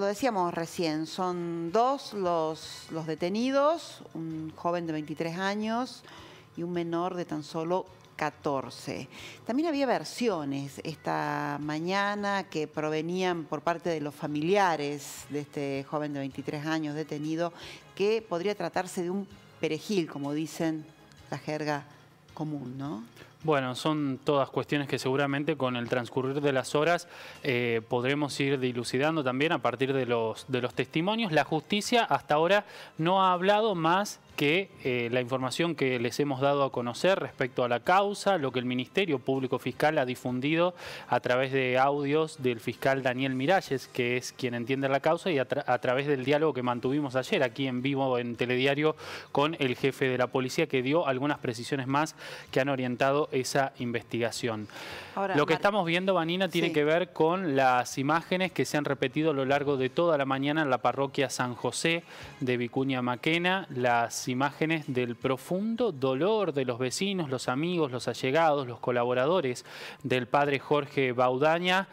lo decíamos recién, son dos los, los detenidos, un joven de 23 años y un menor de tan solo 14. También había versiones esta mañana que provenían por parte de los familiares de este joven de 23 años detenido, que podría tratarse de un perejil, como dicen la jerga común, ¿no? Bueno, son todas cuestiones que seguramente con el transcurrir de las horas eh, podremos ir dilucidando también a partir de los, de los testimonios. La justicia hasta ahora no ha hablado más que eh, la información que les hemos dado a conocer respecto a la causa, lo que el Ministerio Público Fiscal ha difundido a través de audios del fiscal Daniel Miralles, que es quien entiende la causa, y a, través del diálogo que mantuvimos ayer aquí en vivo en Telediario con el jefe de la policía, que dio algunas precisiones más que han orientado esa investigación. lo que estamos viendo, Vanina, tiene que ver con las imágenes que se han repetido a lo largo de toda la mañana en la parroquia San José de Vicuña Maquena, las imágenes del profundo dolor de los vecinos, los amigos, los allegados, los colaboradores del padre Jorge Baudaña,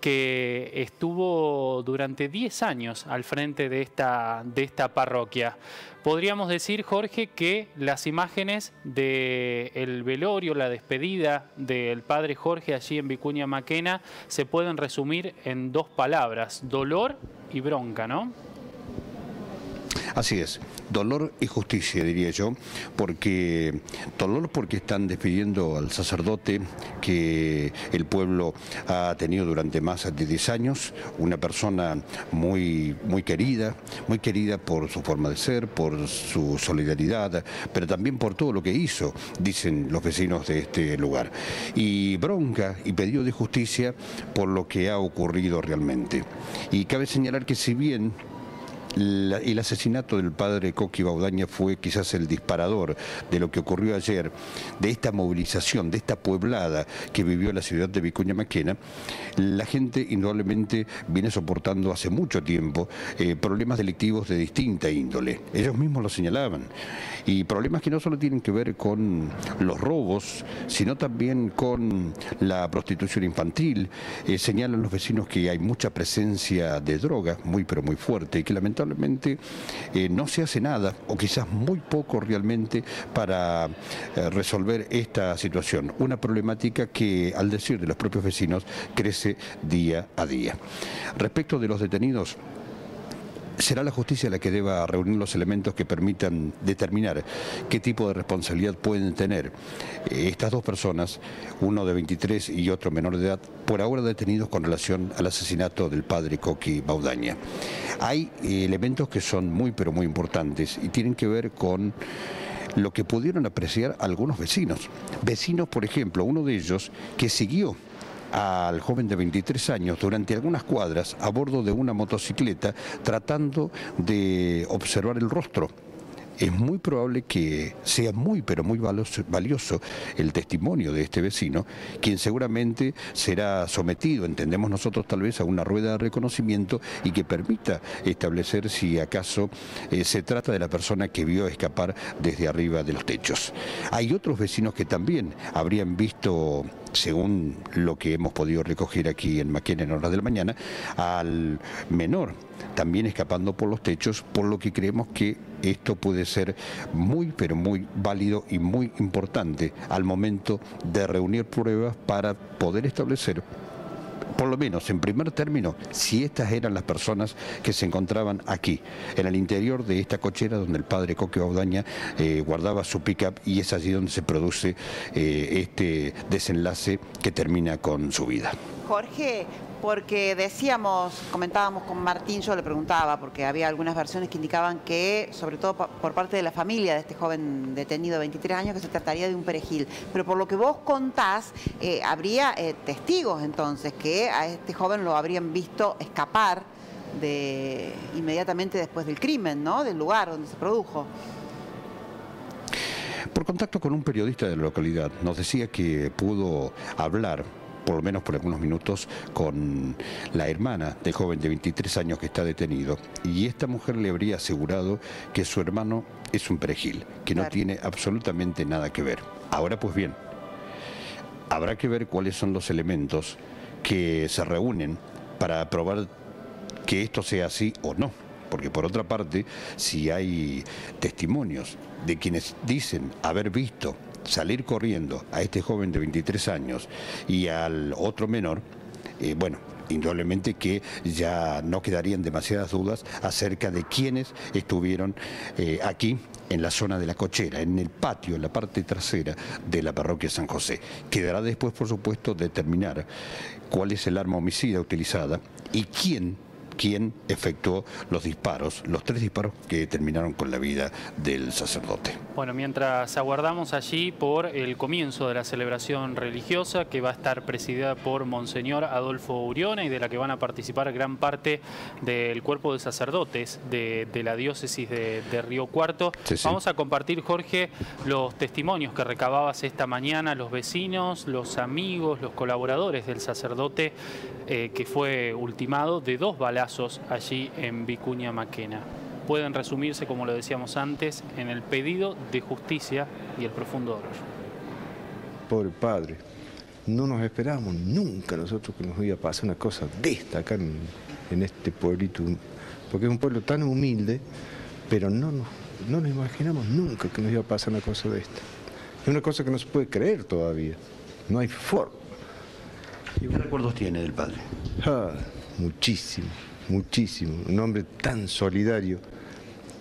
que estuvo durante 10 años al frente de esta, de esta parroquia. Podríamos decir, Jorge, que las imágenes del velorio, la despedida del padre Jorge allí en Vicuña Maquena, se pueden resumir en dos palabras, dolor y bronca, ¿no? Así es, dolor y justicia, diría yo, porque dolor porque están despidiendo al sacerdote que el pueblo ha tenido durante más de 10 años, una persona muy, muy querida, muy querida por su forma de ser, por su solidaridad, pero también por todo lo que hizo, dicen los vecinos de este lugar. Y bronca y pedido de justicia por lo que ha ocurrido realmente. Y cabe señalar que si bien el asesinato del padre Coqui Baudaña fue quizás el disparador de lo que ocurrió ayer, de esta movilización, de esta pueblada que vivió la ciudad de Vicuña Maquena. La gente indudablemente viene soportando hace mucho tiempo eh, problemas delictivos de distinta índole. Ellos mismos lo señalaban. Y problemas que no solo tienen que ver con los robos, sino también con la prostitución infantil. Eh, señalan los vecinos que hay mucha presencia de drogas, muy pero muy fuerte, y que lamentablemente lamentablemente eh, no se hace nada, o quizás muy poco realmente, para eh, resolver esta situación. Una problemática que, al decir de los propios vecinos, crece día a día. Respecto de los detenidos, será la justicia la que deba reunir los elementos que permitan determinar qué tipo de responsabilidad pueden tener eh, estas dos personas, uno de 23 y otro menor de edad, por ahora detenidos con relación al asesinato del padre Coqui Baudaña. Hay eh, elementos que son muy pero muy importantes y tienen que ver con lo que pudieron apreciar algunos vecinos. Vecinos, por ejemplo, uno de ellos que siguió al joven de 23 años durante algunas cuadras a bordo de una motocicleta tratando de observar el rostro es muy probable que sea muy, pero muy valioso el testimonio de este vecino, quien seguramente será sometido, entendemos nosotros tal vez, a una rueda de reconocimiento y que permita establecer si acaso eh, se trata de la persona que vio escapar desde arriba de los techos. Hay otros vecinos que también habrían visto según lo que hemos podido recoger aquí en Maquena en horas de la mañana, al menor también escapando por los techos, por lo que creemos que esto puede ser muy, pero muy válido y muy importante al momento de reunir pruebas para poder establecer por lo menos en primer término, si estas eran las personas que se encontraban aquí, en el interior de esta cochera donde el padre Coque Baudaña eh, guardaba su pick-up y es allí donde se produce eh, este desenlace que termina con su vida. Jorge, porque decíamos, comentábamos con Martín, yo le preguntaba, porque había algunas versiones que indicaban que, sobre todo por parte de la familia de este joven detenido de 23 años, que se trataría de un perejil. Pero por lo que vos contás, eh, habría eh, testigos entonces que a este joven lo habrían visto escapar de inmediatamente después del crimen, ¿no? Del lugar donde se produjo. Por contacto con un periodista de la localidad, nos decía que pudo hablar por lo menos por algunos minutos, con la hermana del joven de 23 años que está detenido. Y esta mujer le habría asegurado que su hermano es un perejil, que no tiene absolutamente nada que ver. Ahora pues bien, habrá que ver cuáles son los elementos que se reúnen para probar que esto sea así o no. Porque por otra parte, si hay testimonios de quienes dicen haber visto salir corriendo a este joven de 23 años y al otro menor, eh, bueno, indudablemente que ya no quedarían demasiadas dudas acerca de quienes estuvieron eh, aquí en la zona de la cochera, en el patio, en la parte trasera de la parroquia San José. Quedará después, por supuesto, determinar cuál es el arma homicida utilizada y quién quién efectuó los disparos, los tres disparos que terminaron con la vida del sacerdote. Bueno, mientras aguardamos allí por el comienzo de la celebración religiosa que va a estar presidida por Monseñor Adolfo Uriona y de la que van a participar gran parte del cuerpo de sacerdotes de, la diócesis de, Río Cuarto, vamos a compartir, Jorge, los testimonios que recababas esta mañana, los vecinos, los amigos, los colaboradores del sacerdote eh, que fue ultimado de dos balazos allí en Vicuña Maquena. Pueden resumirse, como lo decíamos antes, en el pedido de justicia y el profundo dolor. Pobre padre, no nos esperábamos nunca nosotros que nos iba a pasar una cosa de esta acá en, este pueblito, porque es un pueblo tan humilde, pero no nos, no nos imaginamos nunca que nos iba a pasar una cosa de esta. Es una cosa que no se puede creer todavía, no hay forma. ¿Y qué recuerdos tiene del padre? Ah, muchísimo, muchísimo. Un hombre tan solidario,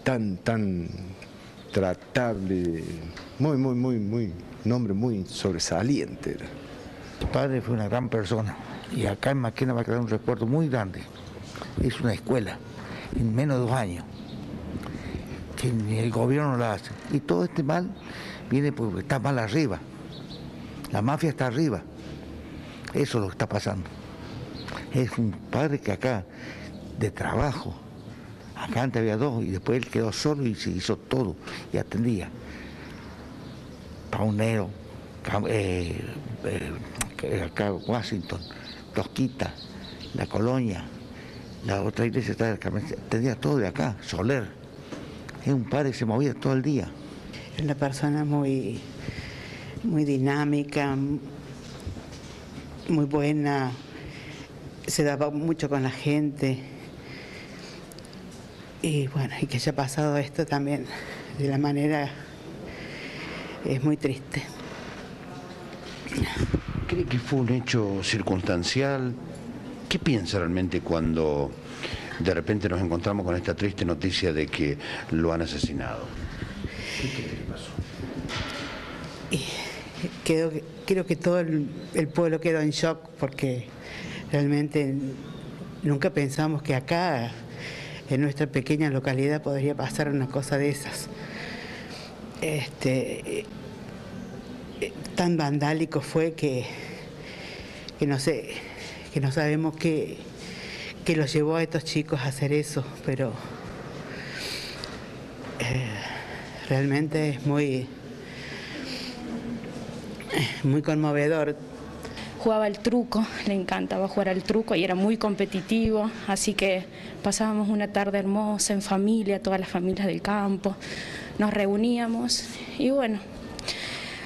tan, tan tratable, muy, muy, muy, muy, un hombre muy sobresaliente. El padre fue una gran persona y acá en Maquena va a quedar un recuerdo muy grande. Es una escuela, en menos de dos años, que ni el gobierno la hace. Y todo este mal viene porque está mal arriba. La mafia está arriba. Eso es lo que está pasando. Es un padre que acá, de trabajo, acá antes había dos y después él quedó solo y se hizo todo y atendía. Paunero, eh, eh, acá Washington, Tosquita, la Colonia, la otra iglesia está atendía todo de acá, Soler. Es un padre que se movía todo el día. Es una persona muy, muy dinámica, muy buena, se daba mucho con la gente. Y bueno, y que haya pasado esto también de la manera es muy triste. ¿Cree que fue un hecho circunstancial? ¿Qué piensa realmente cuando de repente nos encontramos con esta triste noticia de que lo han asesinado? ¿Qué pasó? creo que todo el, pueblo quedó en shock porque realmente nunca pensamos que acá, en nuestra pequeña localidad, podría pasar una cosa de esas. Este, eh, tan vandálico fue que, que no sé, que no sabemos qué, qué los llevó a estos chicos a hacer eso, pero eh, realmente es muy muy conmovedor. Jugaba el truco, le encantaba jugar al truco y era muy competitivo, así que pasábamos una tarde hermosa en familia, todas las familias del campo, nos reuníamos y bueno,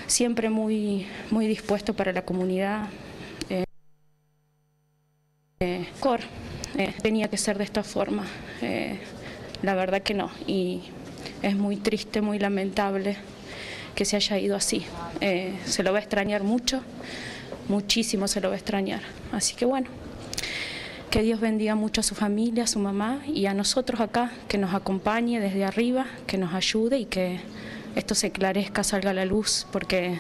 siempre muy, muy dispuesto para la comunidad. Eh, eh, cor, eh, tenía que ser de esta forma, la verdad que no, y es muy triste, muy lamentable que se haya ido así. Eh, se lo va a extrañar mucho, muchísimo se lo va a extrañar. Así que bueno, que Dios bendiga mucho a su familia, a su mamá y a nosotros acá, que nos acompañe desde arriba, que nos ayude y que esto se esclarezca, salga a la luz, porque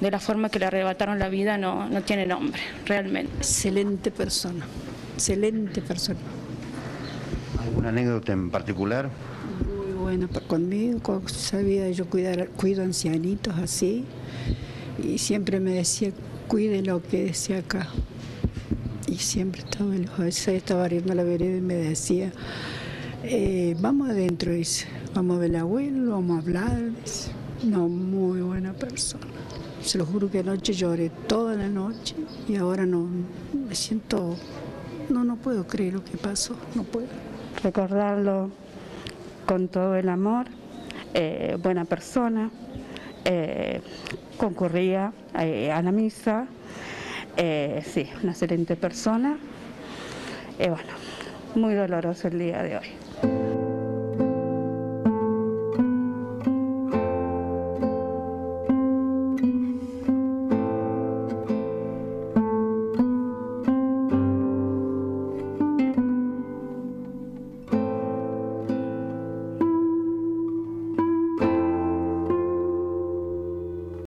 de la forma que le arrebataron la vida no, no tiene nombre, realmente. Excelente persona, excelente persona. ¿Alguna anécdota en particular? bueno conmigo, sabía yo cuidar, cuido ancianitos así, y siempre me decía, cuide lo que decía acá. Y siempre estaba, a veces estaba abriendo la vereda y me decía, eh, vamos adentro, dice, vamos a ver al abuelo, vamos a hablar. No, muy buena persona. Se lo juro que anoche lloré toda la noche y ahora no, me siento, no, no puedo creer lo que pasó, no puedo. Recordarlo con todo el amor, eh, buena persona, eh, concurría eh, a la misa, sí, una excelente persona. bueno, muy doloroso el día de hoy.